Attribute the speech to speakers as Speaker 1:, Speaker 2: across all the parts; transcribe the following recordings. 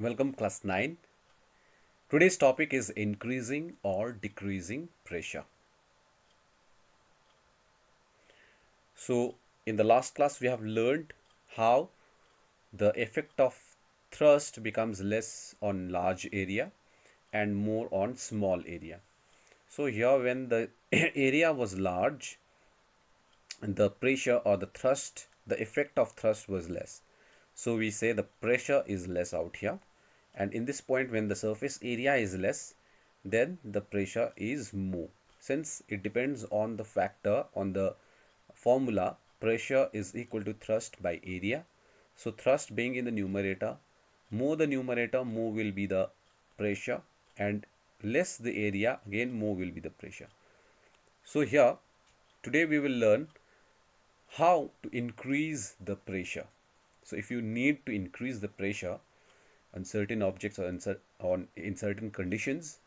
Speaker 1: Welcome class 9. Today's topic is increasing or decreasing pressure. So in the last class we have learned how the effect of thrust becomes less on large area and more on small area. So here when the area was large the pressure or the thrust the effect of thrust was less so we say the pressure is less out here and in this point when the surface area is less then the pressure is more. Since it depends on the factor on the formula pressure is equal to thrust by area. So thrust being in the numerator more the numerator more will be the pressure. And less the area again more will be the pressure. So here today we will learn how to increase the pressure. So if you need to increase the pressure on certain objects or on, in certain conditions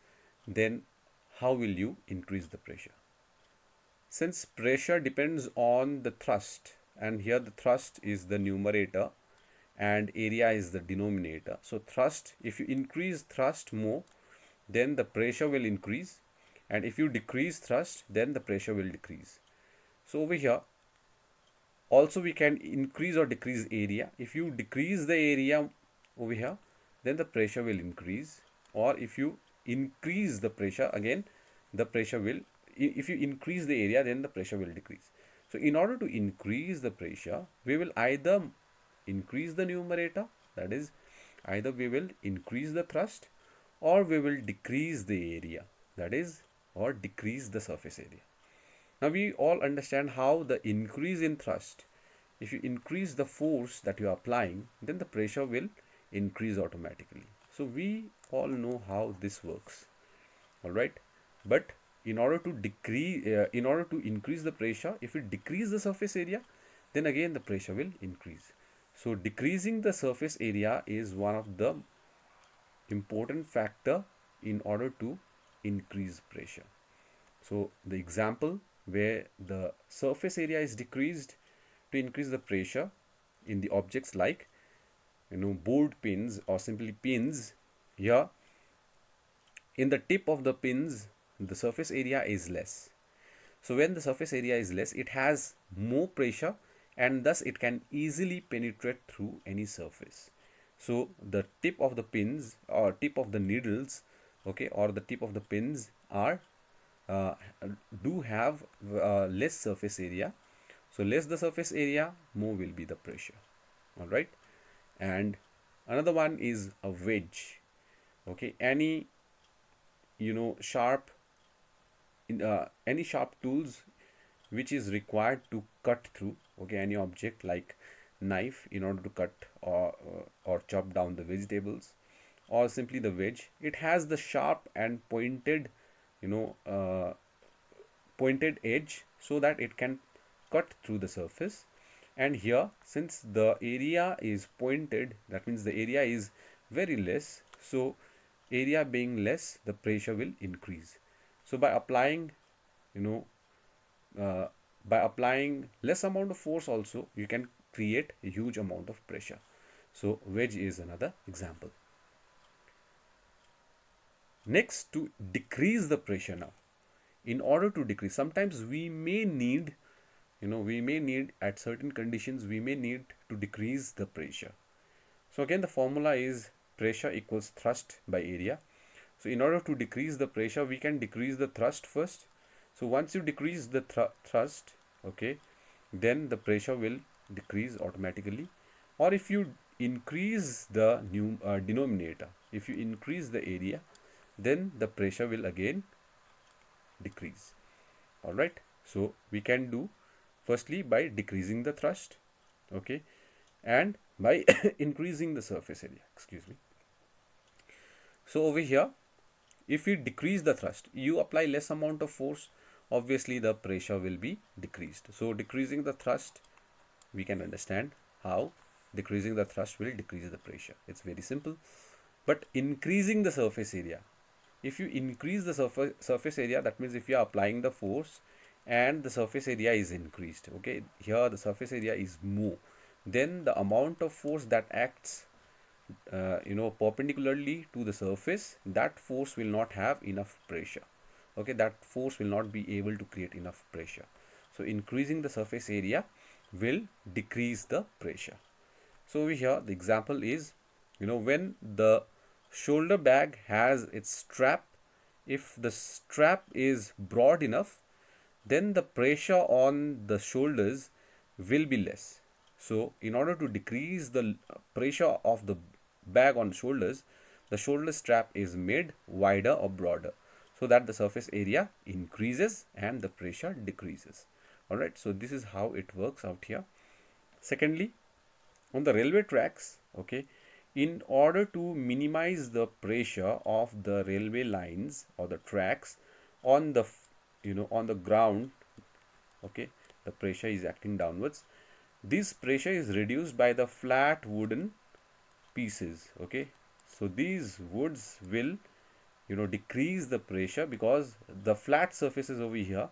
Speaker 1: then how will you increase the pressure? Since pressure depends on the thrust and here the thrust is the numerator and area is the denominator. So thrust if you increase thrust more then the pressure will increase and if you decrease thrust then the pressure will decrease. So over here also we can increase or decrease area. If you decrease the area over here then the pressure will increase. Or if you increase the pressure again the pressure will if you increase the area then the pressure will decrease. So in order to increase the pressure we will either increase the numerator that is either we will increase the thrust or we will decrease the area that is or decrease the surface area. Now we all understand how the increase in thrust, if you increase the force that you are applying, then the pressure will increase automatically. So we all know how this works. Alright. But in order to decrease, uh, in order to increase the pressure, if you decrease the surface area, then again the pressure will increase. So decreasing the surface area is one of the important factor in order to increase pressure. So the example where the surface area is decreased to increase the pressure in the objects like you know board pins or simply pins here. In the tip of the pins the surface area is less. So when the surface area is less it has more pressure and thus it can easily penetrate through any surface. So the tip of the pins or tip of the needles okay or the tip of the pins are uh, do have uh, less surface area. So less the surface area more will be the pressure. All right and another one is a wedge. Okay any you know sharp in uh, any sharp tools which is required to cut through okay any object like knife in order to cut or uh, or chop down the vegetables or simply the wedge it has the sharp and pointed you know uh, pointed edge so that it can cut through the surface and here since the area is pointed that means the area is very less so area being less the pressure will increase. So by applying you know uh, by applying less amount of force also you can create a huge amount of pressure. So wedge is another example. Next, to decrease the pressure now. In order to decrease, sometimes we may need, you know, we may need at certain conditions, we may need to decrease the pressure. So again, the formula is pressure equals thrust by area. So in order to decrease the pressure, we can decrease the thrust first. So once you decrease the thr thrust, okay, then the pressure will decrease automatically. Or if you increase the new uh, denominator, if you increase the area, then the pressure will again decrease all right so we can do firstly by decreasing the thrust okay and by increasing the surface area excuse me. So over here if we decrease the thrust you apply less amount of force obviously the pressure will be decreased. So decreasing the thrust we can understand how decreasing the thrust will decrease the pressure. It's very simple. But increasing the surface area if you increase the surface surface area that means if you are applying the force and the surface area is increased okay? Here the surface area is more then the amount of force that acts uh, you know perpendicularly to the surface that force will not have enough pressure okay? That force will not be able to create enough pressure. So increasing the surface area will decrease the pressure. So over here the example is you know when the shoulder bag has its strap if the strap is broad enough then the pressure on the shoulders will be less. So in order to decrease the pressure of the bag on shoulders the shoulder strap is made wider or broader so that the surface area increases and the pressure decreases. All right so this is how it works out here. Secondly on the railway tracks okay in order to minimize the pressure of the railway lines or the tracks on the you know on the ground okay the pressure is acting downwards. This pressure is reduced by the flat wooden pieces okay. So these woods will you know decrease the pressure because the flat surfaces over here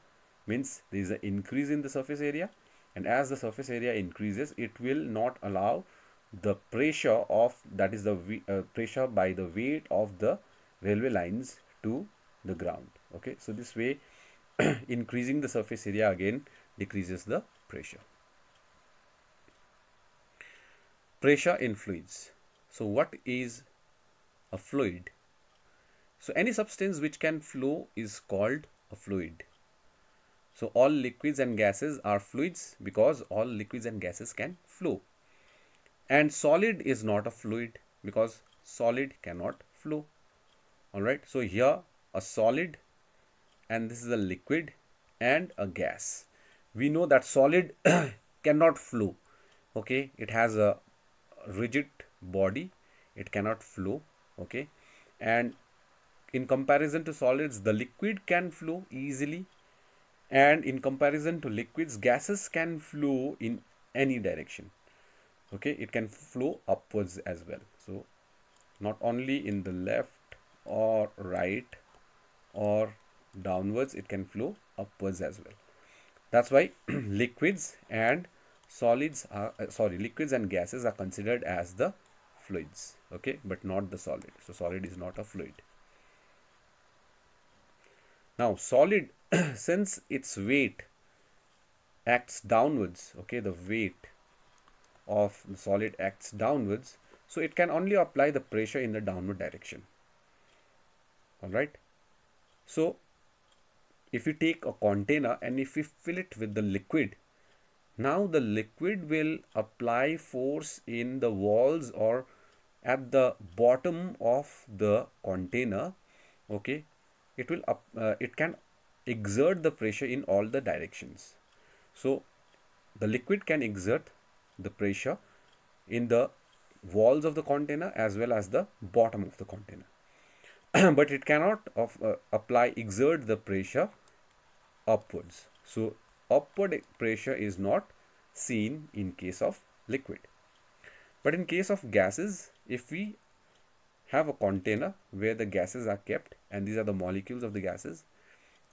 Speaker 1: means there is an increase in the surface area and as the surface area increases it will not allow the pressure of that is the uh, pressure by the weight of the railway lines to the ground okay. So this way increasing the surface area again decreases the pressure. Pressure in fluids so what is a fluid? So any substance which can flow is called a fluid. So all liquids and gases are fluids because all liquids and gases can flow. And solid is not a fluid because solid cannot flow. All right. So here a solid and this is a liquid and a gas. We know that solid cannot flow okay? It has a rigid body. It cannot flow okay? And in comparison to solids the liquid can flow easily. And in comparison to liquids gases can flow in any direction okay? It can flow upwards as well. So not only in the left or right or downwards it can flow upwards as well. That's why liquids and solids are uh, sorry liquids and gases are considered as the fluids okay? But not the solid. So solid is not a fluid. Now solid since its weight acts downwards okay the weight of the solid acts downwards so it can only apply the pressure in the downward direction. All right so if you take a container and if you fill it with the liquid now the liquid will apply force in the walls or at the bottom of the container okay? It will up, uh, it can exert the pressure in all the directions. So the liquid can exert the pressure in the walls of the container as well as the bottom of the container. But it cannot of, uh, apply exert the pressure upwards so upward pressure is not seen in case of liquid but in case of gases if we have a container where the gases are kept and these are the molecules of the gases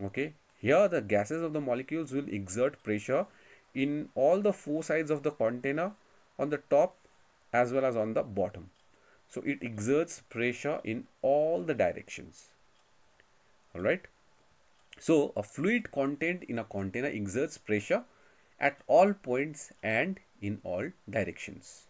Speaker 1: okay here the gases of the molecules will exert pressure in all the four sides of the container on the top as well as on the bottom. So it exerts pressure in all the directions. Alright. So a fluid content in a container exerts pressure at all points and in all directions.